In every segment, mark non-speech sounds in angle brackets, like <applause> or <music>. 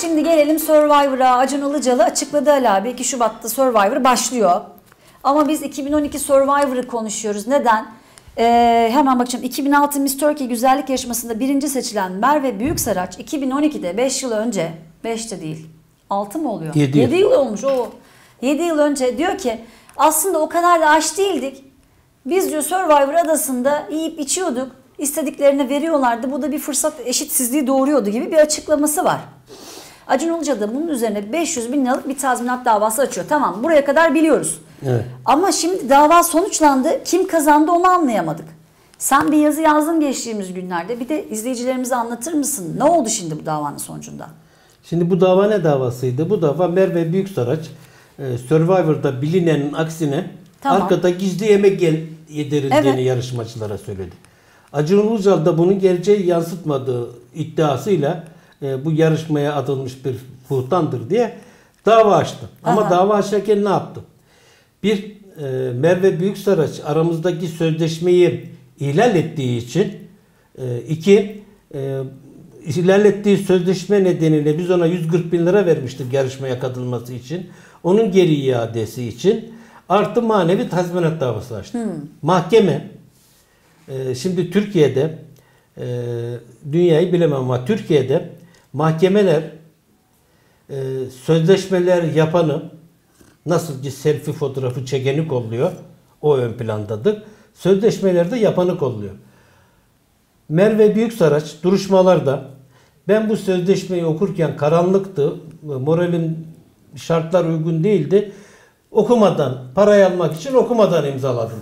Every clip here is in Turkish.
Şimdi gelelim Survivor'a. Acun Ilıcalı açıkladı Ali abi 2 Şubat'ta Survivor başlıyor. Ama biz 2012 Survivor'ı konuşuyoruz. Neden? Ee, hemen bakacağım. 2006 Miss Turkey güzellik yarışmasında birinci seçilen Merve Büyüksaraç 2012'de 5 yıl önce 5 de değil 6 mı oluyor? Yedi yıl. 7 yıl olmuş o. 7 yıl önce diyor ki aslında o kadar da aç değildik. Biz diyor Survivor adasında yiyip içiyorduk. İstediklerini veriyorlardı. Bu da bir fırsat eşitsizliği doğuruyordu gibi bir açıklaması var. Acun Ilıcalı da bunun üzerine 500 bin liralık bir tazminat davası açıyor. Tamam buraya kadar biliyoruz. Evet. Ama şimdi dava sonuçlandı. Kim kazandı onu anlayamadık. Sen bir yazı yazdın geçtiğimiz günlerde. Bir de izleyicilerimize anlatır mısın? Ne oldu şimdi bu davanın sonucunda? Şimdi bu dava ne davasıydı? Bu dava Merve Büyüksaraç e, Survivor'da bilinenin aksine Tamam. arkada gizli yemek yedirildiğini Evet. yarışmacılara söyledi. Acun Ilıcalı da bunun gerçeği yansıtmadığı iddiasıyla e, bu yarışmaya adılmış bir buhtandır diye dava açtı. Ama Aha. dava açarken ne yaptı? Bir, e, Merve Büyüksaraç aramızdaki sözleşmeyi ihlal ettiği için e, iki, e, ihlal ettiği sözleşme nedeniyle biz ona 140 bin lira vermiştik yarışmaya katılması için. Onun geri iadesi için artı manevi tazminat davası açtı. Mahkeme e, şimdi Türkiye'de e, dünyayı bilemem ama Türkiye'de mahkemeler e, sözleşmeler yapanı nasıl ki selfie fotoğrafı çekeni kolluyor. O ön plandadır. Sözleşmelerde yapanı kolluyor. Merve Büyüksaraç duruşmalarda ben bu sözleşmeyi okurken karanlıktı, moralim şartlar uygun değildi. Okumadan, parayı almak için okumadan imzaladım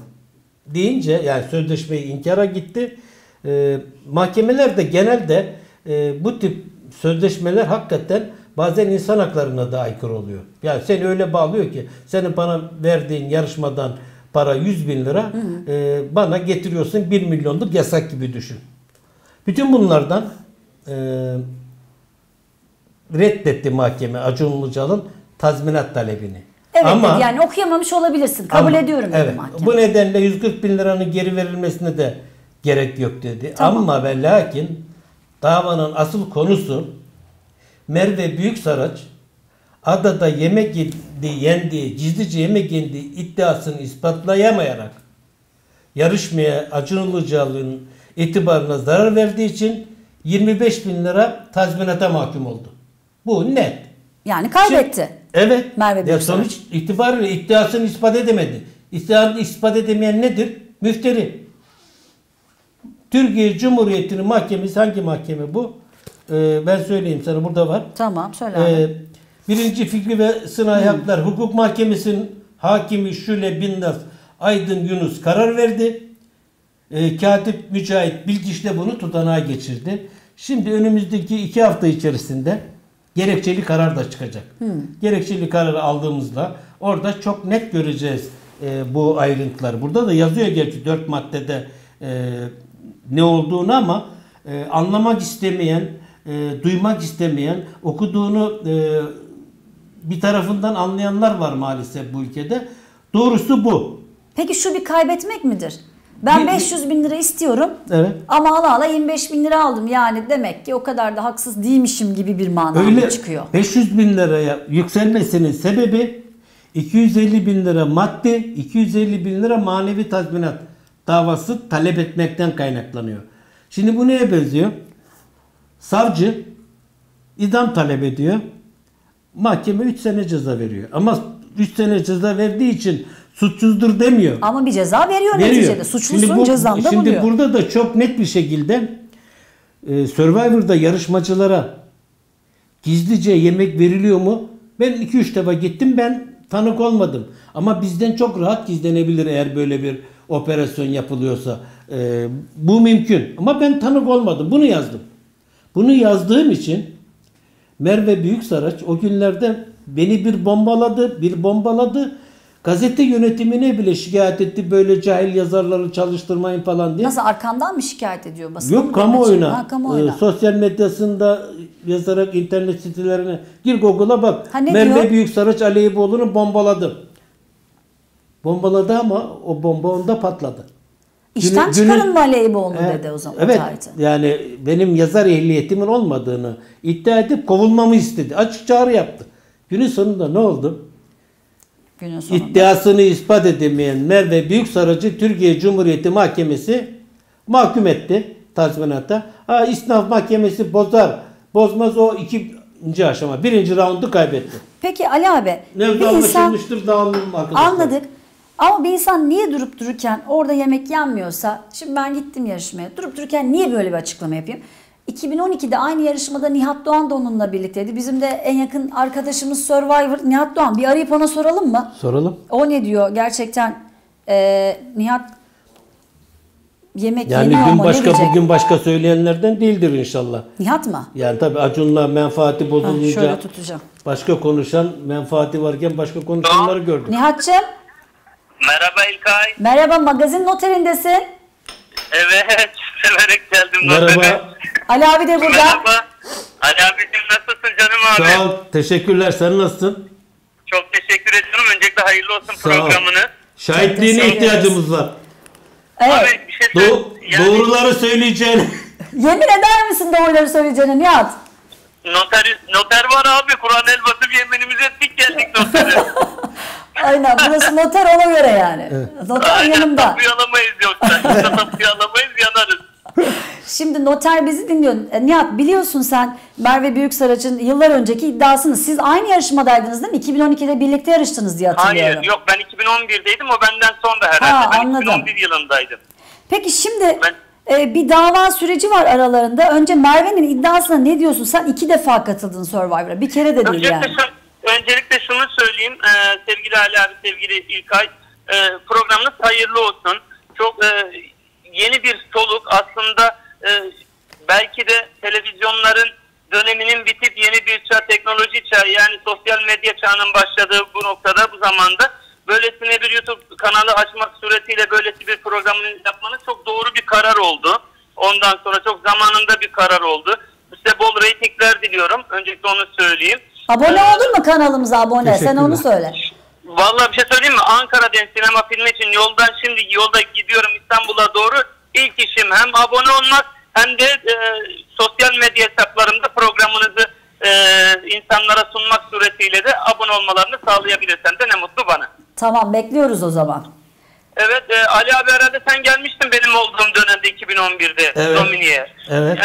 deyince yani sözleşmeyi inkara gitti. Ee, mahkemeler de genelde e, bu tip sözleşmeler hakikaten bazen insan haklarına da aykırı oluyor. Yani seni öyle bağlıyor ki senin bana verdiğin yarışmadan para 100 bin lira e, bana getiriyorsun 1 milyonluk yasak gibi düşün. Bütün bunlardan e, reddetti mahkeme Acun Ilıcalı'nın tazminat talebini. Evet dedi, yani okuyamamış olabilirsin. Kabul ama- ediyorum evet, mahkeme. Bu nedenle 140 bin liranın geri verilmesine de gerek yok dedi. Tamam. Ama ve lakin davanın asıl konusu Merve Büyüksaraç adada yemek yediği, yendiği, gizlice yemek yendiği iddiasını ispatlayamayarak yarışmaya Acun Ilıcalı'nın itibarına zarar verdiği için 25 bin lira tazminata mahkum oldu. Bu net. Yani kaybetti. Evet. Merve ya sonuç itibariyle iddiasını ispat edemedi. İddiasını ispat edemeyen nedir? Müfteri. Türkiye Cumhuriyeti'nin mahkemesi hangi mahkeme bu? Ee, ben söyleyeyim sana burada var. Tamam söyle. Ee, birinci Fikri ve Sınai Haklar Hukuk Mahkemesi'nin hakimi Şule Binnaz Aydın Yunus karar verdi. Ee, Katip Mücahit Bilgiç de bunu tutanağa geçirdi. Şimdi önümüzdeki iki hafta içerisinde gerekçeli karar da çıkacak. Gerekçeli kararı aldığımızda orada çok net göreceğiz e, bu ayrıntıları. Burada da yazıyor gerçi dört maddede e, ne olduğunu ama e, anlamak istemeyen, e, duymak istemeyen, okuduğunu e, bir tarafından anlayanlar var maalesef bu ülkede. Doğrusu bu. Peki şu bir kaybetmek midir? Ben Bir- 500 bin lira istiyorum Evet. ama ala ala 25 bin lira aldım. Yani demek ki o kadar da haksız değilmişim gibi bir mana çıkıyor. 500 bin liraya yükselmesinin sebebi 250 bin lira maddi, 250 bin lira manevi tazminat davası talep etmekten kaynaklanıyor. Şimdi bu neye benziyor? Savcı idam talep ediyor. Mahkeme 3 sene ceza veriyor. Ama 3 sene ceza verdiği için suçsuzdur demiyor. Ama bir ceza veriyor, Veriyor. neticede. Suçlusun Şimdi bu- cezanda Şimdi buluyor. burada da çok net bir şekilde e, Survivor'da yarışmacılara gizlice yemek veriliyor mu? Ben 2-3 defa gittim ben tanık olmadım. Ama bizden çok rahat gizlenebilir eğer böyle bir operasyon yapılıyorsa. E, bu mümkün. Ama ben tanık olmadım. Bunu yazdım. Bunu yazdığım için Merve Büyüksaraç o günlerde beni bir bombaladı, bir bombaladı. Gazete yönetimine bile şikayet etti böyle cahil yazarları çalıştırmayın falan diye. Nasıl arkandan mı şikayet ediyor basın? Yok kamuoyuna. Ha, kamuoyuna. e, sosyal medyasında yazarak internet sitelerine gir Google'a bak. Ha, Merve diyor? Büyüksaraç Aleyhipoğlu'nu bombaladı. Bombaladı ama o bomba onda patladı. İşten Günü- çıkarın Eyüboğlu Evet, dedi o zaman. Evet. Oktay'da. Yani benim yazar ehliyetimin olmadığını iddia edip kovulmamı istedi. Açık çağrı yaptı. Günün sonunda ne oldu? Günün sonunda. İddiasını ispat edemeyen Merve Büyüksaracı Türkiye Cumhuriyeti Mahkemesi mahkum etti tazminata. Ha, İsnaf Mahkemesi bozar. Bozmaz o ikinci aşama. Birinci raundu kaybetti. Peki Ali abi insan anlaşılmıştır dağılalım arkadaşlar. anladık ama bir insan niye durup dururken orada yemek yenmiyorsa şimdi ben gittim yarışmaya durup dururken niye böyle bir açıklama yapayım? 2012'de aynı yarışmada Nihat Doğan da onunla birlikteydi. Bizim de en yakın arkadaşımız Survivor Nihat Doğan. Bir arayıp ona soralım mı? Soralım. O ne diyor gerçekten e, Nihat yemek Yani yeniyor? Ne başka diyecek? bugün başka söyleyenlerden değildir inşallah. Nihat mı? Yani tabii Acun'la menfaati Ha, bozulunca şöyle tutacağım. başka konuşan menfaati varken başka konuşanları gördük. Nihat'cığım Merhaba İlkay. merhaba magazin noterindesin. Evet, <laughs> severek geldim. Merhaba. Notebe. Ali abi de burada. Merhaba. Ali abicim nasılsın canım abi? Sağ ol. Teşekkürler. Sen nasılsın? Çok teşekkür ediyorum. Öncelikle hayırlı olsun Sağ ol. programını. Şahitliğine ihtiyacımız var. Evet. Abi bir şey. Do- yani Doğruları söyleyeceğini. Yemin eder misin doğruları söyleyeceğine Nihat? Noter, noter var abi. Kur'an el basıp yeminimizi ettik geldik notere. <laughs> Aynen burası noter ona göre yani. Noter Aynen yanımda. tapuyu alamayız yoksa. <laughs> Yoksa tapuyu alamayız yanarız. Şimdi noter bizi dinliyor. E, Nihat biliyorsun sen Merve Büyüksaraç'ın yıllar önceki iddiasını. Siz aynı yarışmadaydınız değil mi? 2012'de birlikte yarıştınız diye hatırlıyorum. Hayır yok ben 2011'deydim o benden sonra herhalde. Ha, ben anladım. 2011 yılındaydım. Peki şimdi Ben- e, bir dava süreci var aralarında. Önce Merve'nin iddiasına ne diyorsun? Sen iki defa katıldın Survivor'a. Bir kere de değil Öncelikle, yani. öncelikle şunu söyleyeyim Ee, sevgili Ali abi, sevgili İlkay. Ee, programınız hayırlı olsun. Çok e, yeni bir soluk aslında e, belki de televizyonların döneminin bitip yeni bir çağ, teknoloji çağı yani sosyal medya çağının başladığı bu noktada bu zamanda böylesine bir YouTube kanalı açmak suretiyle böylesi bir programın yapmanız çok doğru karar oldu. Ondan sonra çok zamanında bir karar oldu. Size bol reytingler diliyorum. Öncelikle onu söyleyeyim. Abone oldun mu kanalımıza abone? Sen onu söyle. Vallahi bir şey söyleyeyim mi? Ankara'dan sinema filmi için yoldan şimdi yolda gidiyorum İstanbul'a doğru. İlk işim hem abone olmak hem de e, sosyal medya hesaplarımda programınızı e, insanlara sunmak suretiyle de abone olmalarını sağlayabilirsem de ne mutlu bana. Tamam bekliyoruz o zaman. Evet e, Ali abi herhalde sen gelmiştin benim olduğum dönemde 2011'de Evet. Domini'ye. Evet.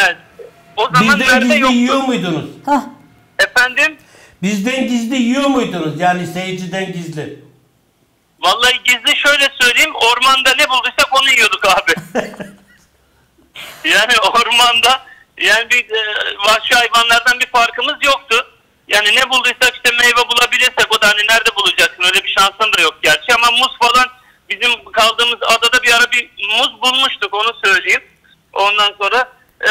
O zaman Bizden nerede gizli yoktu? yiyor muydunuz? Hah. Efendim? Bizden gizli yiyor muydunuz? Yani seyirciden gizli. Vallahi gizli şöyle söyleyeyim. Ormanda ne bulduysak onu yiyorduk abi. <laughs> yani ormanda yani bir e, vahşi hayvanlardan bir farkımız yoktu. Yani ne bulduysak işte meyve bulabilirsek o da hani nerede bulacaksın öyle bir şansın da yok gerçi ama muz falan bizim kaldığımız adada bir ara bir muz bulmuştuk onu söyleyeyim. Ondan sonra e,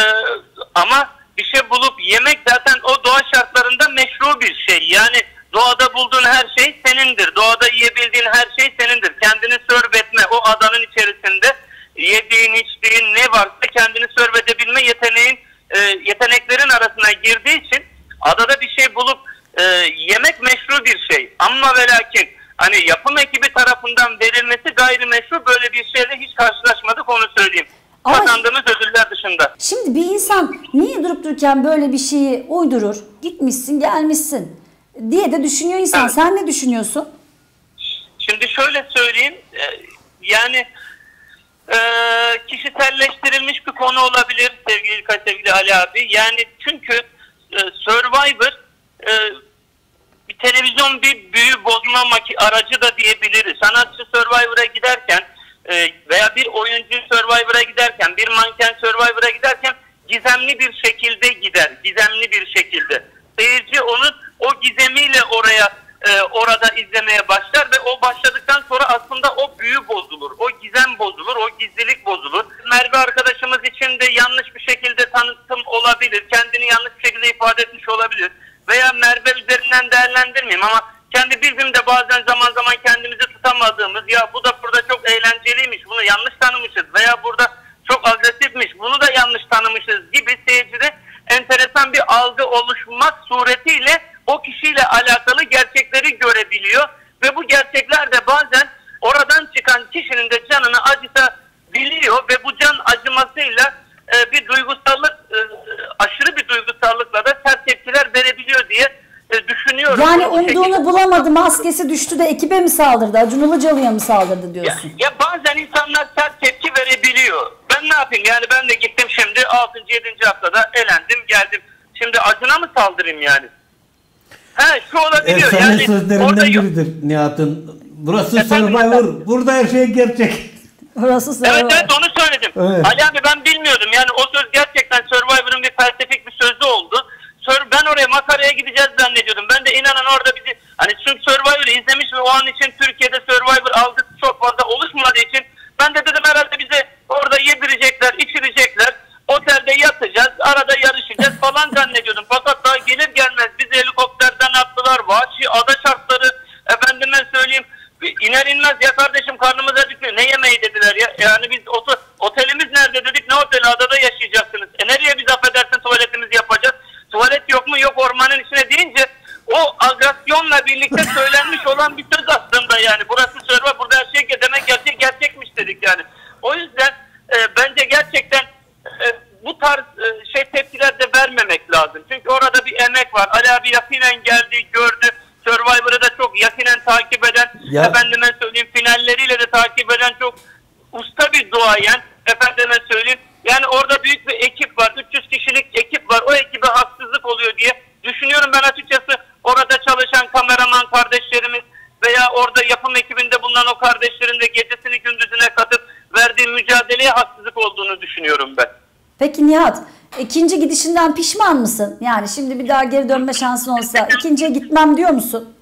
ama bir şey bulup yemek zaten o doğa şartlarında meşru bir şey. Yani doğada bulduğun her şey senindir. Doğada yiyebildiğin her şey senindir. Kendini sörvetme o adanın içerisinde yediğin içtiğin ne varsa kendini sörvedebilme yeteneğin e, yeteneklerin arasına girdiği için adada bir şey bulup e, yemek meşru bir şey. Ama ve lakin hani yapım ekibi tarafından verilmesi gayrimeşru böyle bir şeyle hiç karşılaşmadık onu söyleyeyim. Ama- Kazandığımız ödüller dışında. Şimdi bir insan niye durup dururken böyle bir şeyi uydurur? Gitmişsin gelmişsin diye de düşünüyor insan. Evet. Sen ne düşünüyorsun? Şimdi şöyle söyleyeyim. e, Yani e, kişiselleştirilmiş bir konu olabilir sevgili İlkay, sevgili Ali abi. Yani çünkü e, Survivor e, televizyon bir büyü bozma maki- aracı da diyebiliriz. Sanatçı Survivor'a giderken e, veya bir oyuncu Survivor'a giderken, bir manken Survivor'a giderken gizemli bir şekilde gider. Gizemli bir şekilde. Seyirci onu o gizemiyle oraya e, orada izlemeye başlar ve o başladıktan sonra aslında o büyü bozulur. O gizem bozulur, o gizlilik bozulur. Merve arkadaşımız için de yanlış bir şekilde tanıtım olabilir. Kendini yanlış bir şekilde ifade etmiş olabilir. Veya Merve üzerinden değerlendirmeyeyim ama kendi bizim de bazen zaman zaman kendimizi tutamadığımız ya bu da burada çok eğlenceliymiş bunu yanlış tanımışız veya burada çok agresifmiş bunu da yanlış tanımışız gibi seyircide enteresan bir algı oluşmak suretiyle o kişiyle alakalı gerçekleri görebiliyor ve bu gerçekler de bazen oradan çıkan kişinin de canını acıtabiliyor düşünüyorum. Yani Bu şekilde- umduğunu bulamadı, maskesi düştü de ekibe mi saldırdı? Acun Ilıcalı'ya mı saldırdı Ya, diyorsun? ya bazen insanlar sert tepki verebiliyor. Ben ne yapayım yani ben de gittim şimdi 6. 7. haftada elendim geldim. Şimdi Acun'a mı saldırayım yani? He şu olabiliyor Efsane yani. sözlerinden biridir Nihat'ın. Burası Efendim, Survivor. Burada her şey gerçek. <laughs> Orası Evet Survivor. evet onu söyledim. Evet. Ali abi ben bilmiyordum. Yani o söz gerçekten Survivor'ın bir felsefik bir sözü oldu. Sur- Ben oraya makaraya gideceğiz zannediyordum. Ben de inanın orada bizi hani çünkü Survivor'ı izlemiş ve o an için Türkiye'de Survivor algısı çok fazla oluşmadığı için ben de dedim herhalde bize orada yedirecekler, içirecekler. Otelde yatacağız, arada yarışacağız <laughs> falan zannediyordum. Fakat daha gelir gelmez bizi helikopterden attılar. Vahşi ada şartları efendime söyleyeyim iner inmez ya kardeşim karnımız acıkıyor. Ne yemeği dediler ya. Yani biz oto, otelimiz nerede dedik. Ne oteli adada yaşayacaksınız. E nereye biz affedersin tuvaletimizi yapacağız. Tuvalet yok mu yok ormanın içine deyince o agresyonla birlikte söylenmiş olan bir söz aslında yani. Burası Survivor burada her şey demek gerçek gerçekmiş dedik yani. O yüzden e, bence gerçekten e, bu tarz e, şey tepkiler de vermemek lazım. Çünkü orada bir emek var. Ali abi yakinen geldi, gördü. Survivor'ı da çok yakinen takip eden, Ya- efendime söyleyeyim finalleriyle de takip eden çok usta bir duayen, efendime söyleyeyim. Yani orada büyük bir ekip var, 300 kişilik ekip var. O ekibe haksızlık oluyor diye düşünüyorum ben açıkçası. Orada çalışan kameraman kardeşlerimiz veya orada yapım ekibinde bulunan o kardeşlerin de gecesini gündüzüne katıp verdiği mücadeleye haksızlık olduğunu düşünüyorum ben. Peki Nihat, ikinci gidişinden pişman mısın? Yani şimdi bir daha geri dönme şansın olsa ikinciye gitmem diyor musun?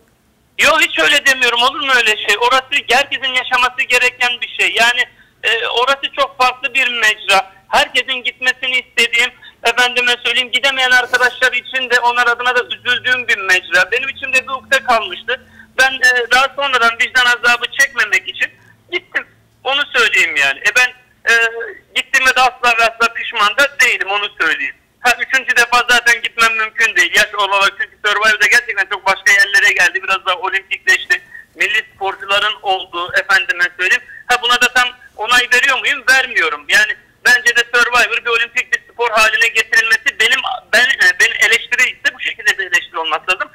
Yok hiç öyle demiyorum olur mu öyle şey? Orası herkesin yaşaması gereken bir şey. Yani e, orası çok farklı bir mecra. Herkesin gitmesini istediğim, efendime söyleyeyim gidemeyen arkadaşlar için de onlar adına da üzüldüğüm bir mecra. Benim içimde bir ukde kalmıştı. Ben e, daha sonradan vicdan azabı çekmemek için gittim. Onu söyleyeyim yani. E ben e, gittiğime de asla ve asla pişman da değilim onu söyleyeyim. Ha, üçüncü defa zaten gitmem mümkün değil. Yaş olarak çünkü Survivor'da gerçekten çok başka yerlere geldi. Biraz daha olimpikleşti. Milli sporcuların olduğu efendime söyleyeyim. Ha buna da tam onay veriyor muyum? Vermiyorum. Yani bence de Survivor bir olimpik bir spor haline getirilmesi benim ben e, benim eleştiri ise bu şekilde bir eleştiri olması lazım.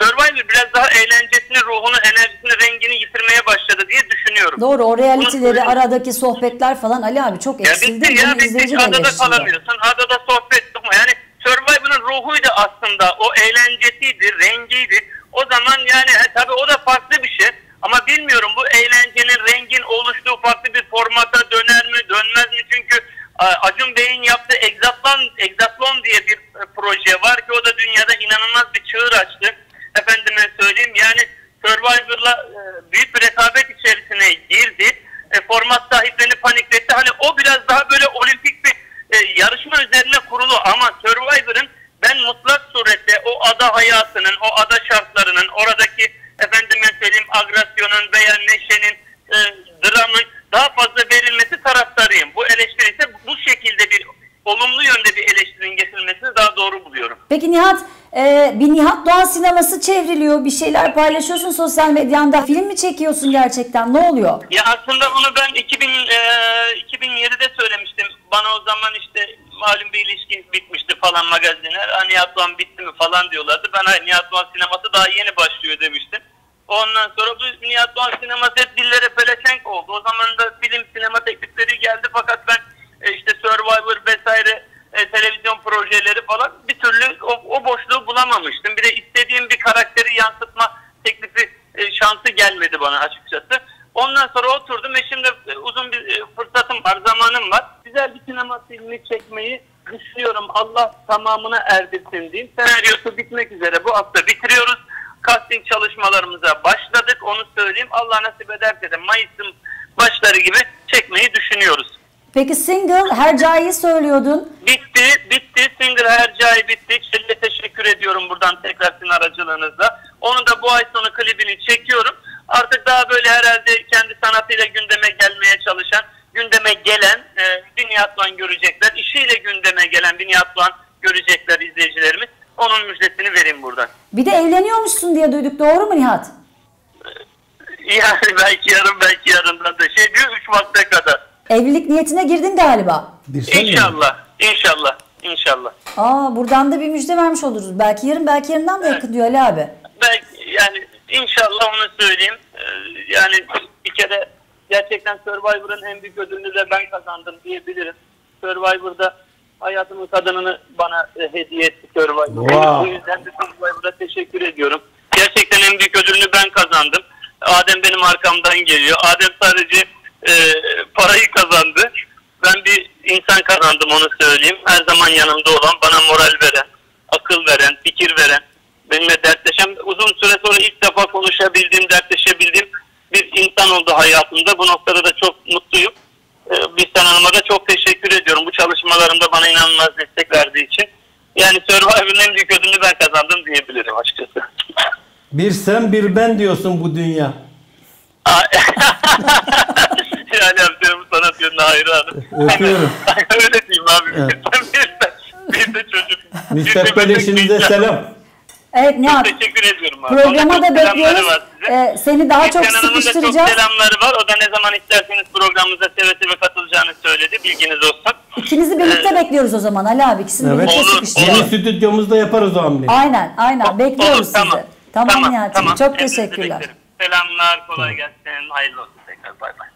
Survivor biraz daha eğlencesini, ruhunu, enerjisini, rengini yitirmeye başladı diye düşünüyorum. Doğru o söyleyeyim. aradaki sohbetler falan Ali abi çok Ya eksildi. bitti ya bitti. izleyici de Adada kalamıyorsun. Adada sohbet yok. Yani Survivor'ın ruhuydu aslında. O eğlencesiydi, rengiydi. O zaman yani he, tabii o da farklı bir şey. Bilmiyorum bu eğlencenin, rengin oluştuğu farklı bir formata döner mi, dönmez mi? Çünkü a, Acun Bey'in yaptığı Exatlon, Exatlon diye bir e, proje var ki o da dünyada inanılmaz bir çığır açtı. Efendime söyleyeyim yani Survivor'la e, büyük bir rekabet içerisine girdi. E, format sahiplerini panikletti. Hani o biraz daha böyle olimpik bir e, yarışma üzerine kurulu ama Survivor'ın ben mutlak surette o ada hayatının, o ada şartlarının, oradaki efendime söyleyeyim agresyonun veya neşenin, e, dramın daha fazla verilmesi taraftarıyım. Bu eleştiri ise bu şekilde bir olumlu yönde bir eleştirinin getirilmesini daha doğru buluyorum. Peki Nihat, e, bir Nihat Doğan sineması çevriliyor. Bir şeyler paylaşıyorsun sosyal medyanda. Film mi çekiyorsun gerçekten? Ne oluyor? Ya aslında onu ben 2000 e, 2007'de söylemiştim. Bana o zaman işte malum bir ilişki bitmişti falan magazinler. Ha, Nihat Doğan bitti mi falan diyorlardı. Ben hayır Nihat Doğan sineması daha yeni başlıyor demiştim. Ondan sonra bu Nihat Doğan sineması hep dillere pelesenk oldu. O zaman da film sinema teklifleri geldi fakat ben e, işte Survivor vesaire e, televizyon projeleri falan bir türlü o, o boşluğu bulamamıştım. Bir de istediğim bir karakteri yansıtma teklifi e, şansı gelmedi bana açıkçası. Ondan sonra oturdum ve şimdi e, uzun bir e, fırsatım var, zamanım var. Güzel bir sinema filmi çekmeyi düşünüyorum. Allah tamamına erdirsin diyeyim. Senaryosu bitmek üzere. Bu hafta bitiriyoruz. Casting çalışmalarımıza başladık. Onu söyleyeyim. Allah nasip ederse de Mayıs'ın başları gibi çekmeyi düşünüyoruz. Peki single Hercai'yi söylüyordun. Bitti, bitti. Single Hercai bitti. Size teşekkür ediyorum buradan tekrar sizin aracılığınızla. Onu da bu ay sonu klibini çekiyorum. Artık daha böyle herhalde kendi sanatıyla gündeme gelmeye çalışan, gündeme gelen e, bir Nihat Doğan görecekler. İşiyle gündeme gelen bir Nihat Doğan görecekler izleyicilerimiz. Onun müjdesini vereyim buradan. Bir de evleniyormuşsun diye duyduk. Doğru mu Nihat? Yani belki yarın belki yarından da şey diyor 3 vakte kadar. Evlilik niyetine girdin galiba. Bir saniye. İnşallah, inşallah, inşallah. Aa buradan da bir müjde vermiş oluruz. Belki yarın belki yarından da yakın diyor Ali abi. Belki, İnşallah onu söyleyeyim. Ee, yani bir kere gerçekten Survivor'ın en büyük ödülünü de ben kazandım diyebilirim. Survivor'da hayatımın kadınını bana e, hediye etti Survivor. Wow. O yüzden de Survivor'a teşekkür ediyorum. Gerçekten en büyük ödülünü ben kazandım. Adem benim arkamdan geliyor. Adem sadece e, parayı kazandı. Ben bir insan kazandım onu söyleyeyim. Her zaman yanımda olan, bana moral veren, akıl veren, fikir veren, benimle dertleşen, uzun süre sonra ilk defa konuşabildiğim, dertleşebildiğim bir insan oldu hayatımda. Bu noktada da çok mutluyum. Ee, Bihsan Hanım'a da çok teşekkür ediyorum. Bu çalışmalarımda bana inanılmaz destek verdiği için. Yani Survivor'ın en büyük ödülünü ben kazandım diyebilirim açıkçası. Bir sen bir ben diyorsun bu dünya. <laughs> yani yapıyorum sana diyorum hayranım. Öpüyorum. <laughs> Öyle diyeyim abi. Evet. <laughs> bir de çocuk. Müstakbel eşinize selam. Evet Nihat. Teşekkür ediyorum abi. Programa da bekliyoruz. Ee, seni daha çok Gülşen Hanım'ın da çok sıkıştıracağız. selamları var. O da ne zaman isterseniz programımıza seve seve katılacağını söyledi. Bilginiz olsun. İkinizi birlikte bekliyoruz o zaman Ali abi. İkisini Evet. birlikte Olur, sıkıştıracağız. Yeni stüdyomuzda yaparız o hamleyi. Aynen aynen bekliyoruz Olur, sizi. tamam. Tamam, Nihat'cığım çok Hepinizi teşekkürler. beklerim. Selamlar, kolay gelsin. Hayırlı olsun tekrar. Bay bay.